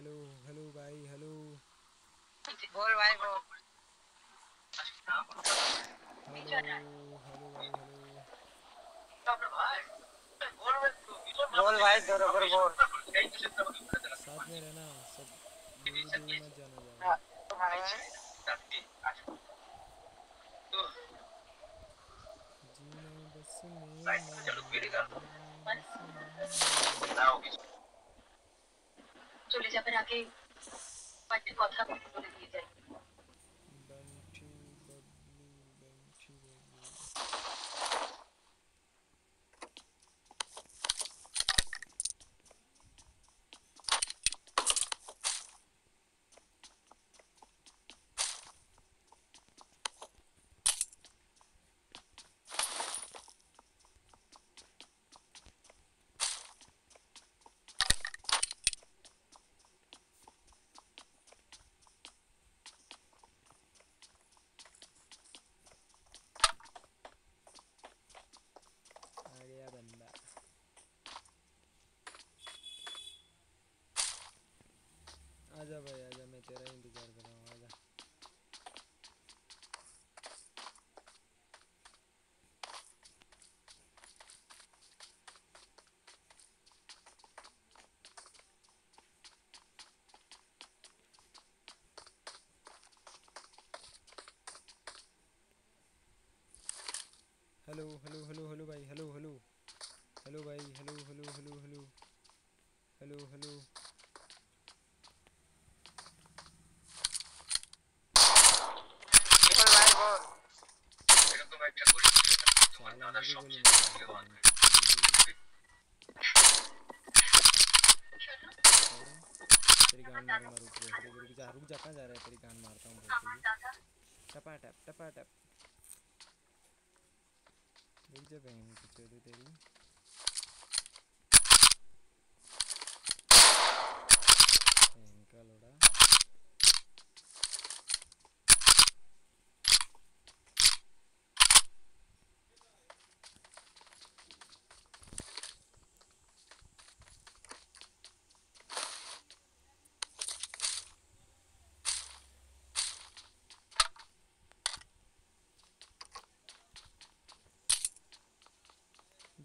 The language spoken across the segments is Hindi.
हेलो हेलो भाई हेलो। बोल भाई बोल। हेलो हेलो भाई हेलो। बोल भाई बरोबर बोल। साथ में रहना सब दूर दूर मत जाना जीना बस में আগে কয়েকটি কথা বলে দিয়ে যাই। हेलो हेलो हेलो हेलो भाई हेलो हेलो हेलो भाई hello hello hello hello hello hello तेरी गान मारूँगा रुक जा रुक जा रुक जा कहाँ जा रहा है तेरी गान मारता हूँ बहुत तेरी टपा टप टपा टप रुक जा बहन की चोरी तेरी बहन का लोड़ा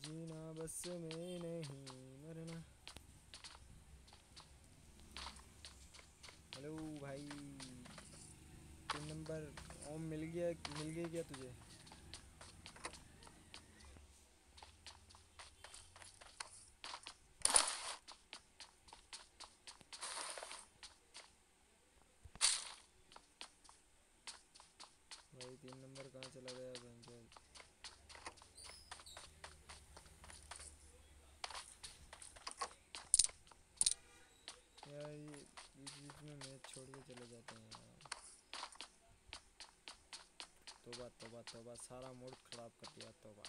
जीना बस में नहीं मरना। हेलो भाई तीन नंबर ओम मिल गया मिल गया क्या तुझे भाई तीन नंबर कहाँ चला गया बैंक यार ये बीच बीच में मैच छोड़ के चले जाते हैं यार। तोबा तोबा तोबा, सारा मूड खराब कर दिया, तोबा।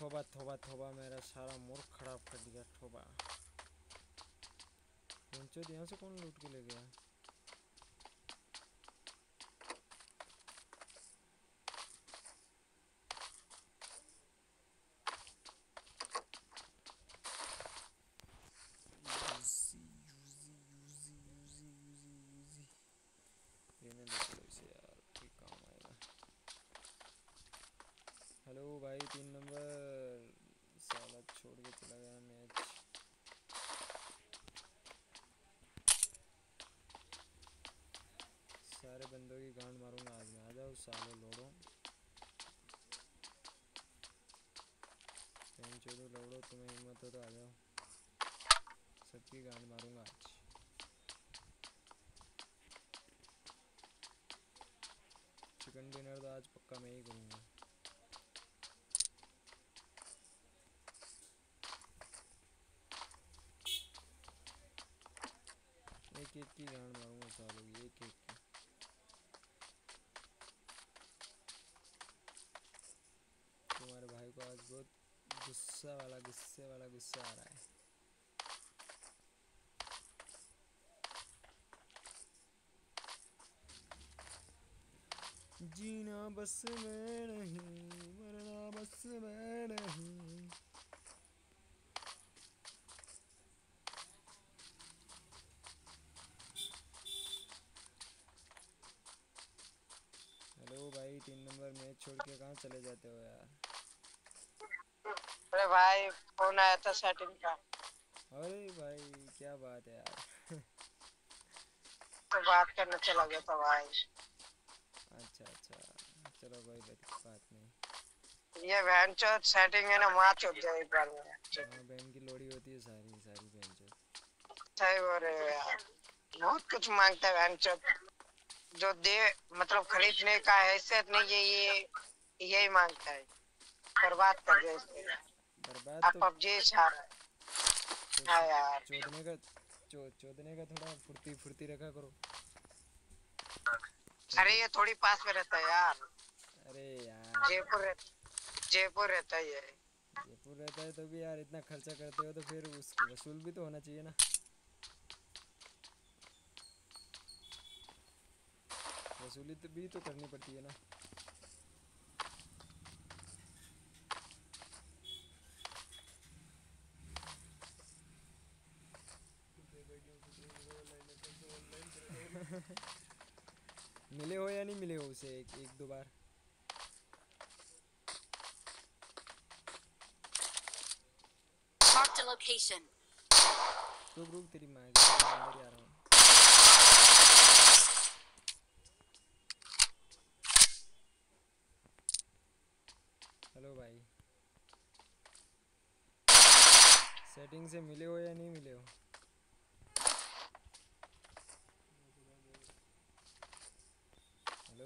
थोबा थोबा थोबा मेरा सारा मूड खराब कर दिया थोबा यहाँ से कौन लूट के ले गया? हेलो भाई, तीन नंबर। साला छोड़ के चला गया मैच सारे बंदों की गांड मारूँगा आज मैं। आ जाओ सालों लोड़ो। पेन चोदो लोड़ो, तुम्हें हिम्मत हो तो आ जाओ। सबकी गांड मारूँगा आज। चिकन डिनर तो आज पक्का मैं ही करूँगा। गुस्सा वाला गुस्से वाला गुस्सा आ रहा है जीना बस में नहीं मरना बस में नहीं। हेलो भाई तीन नंबर मैच छोड़ के कहाँ चले जाते हो यार? अरे भाई फ़ोन आया था सेटिंग का। अरे भाई क्या बात है यार। तो बात करने चला गया था भाई। अच्छा अच्छा। चलो भाई बात नहीं ये वैन चौथ सेटिंग है ना माँ चौथ जाए एक बार में। हाँ बहन की लोड़ी होती है सारी सारी जो सही बोल रहे हो यार। बहुत कुछ माँगता है वैन चौथ जो दे मतलब खरीदने का हैसियत नहीं है ये यही माँगता है। बर्बाद कर दे इसको बर्बाद तो, पबजी है। यार। चोदने का चो चोदने का थोड़ा फुर्ती फुर्ती रखा करो। अरे ये थोड़ी पास में रहता है यार। अरे यार। जयपुर जयपुर रहता है ये। जयपुर रहता है तो भी यार इतना खर्चा करते हो तो फिर उसको वसूल भी तो होना चाहिए ना। वसूली तो भी तो करनी पड़ती है ना। मिले हो या नहीं मिले हो उसे एक, एक दो बार? Location. रुक रुक तेरी माँ अंदर आ रहा हूँ। हेलो भाई। सेटिंग से मिले हो या नहीं मिले हो?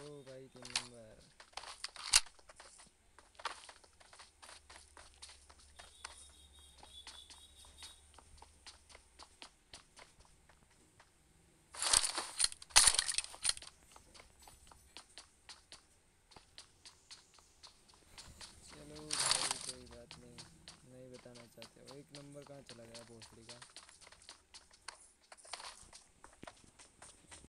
हेलो भाई, तीन नंबर। चलो भाई, कोई बात नहीं। नहीं बताना चाहते एक नंबर कहाँ चला गया, भोसड़ी का?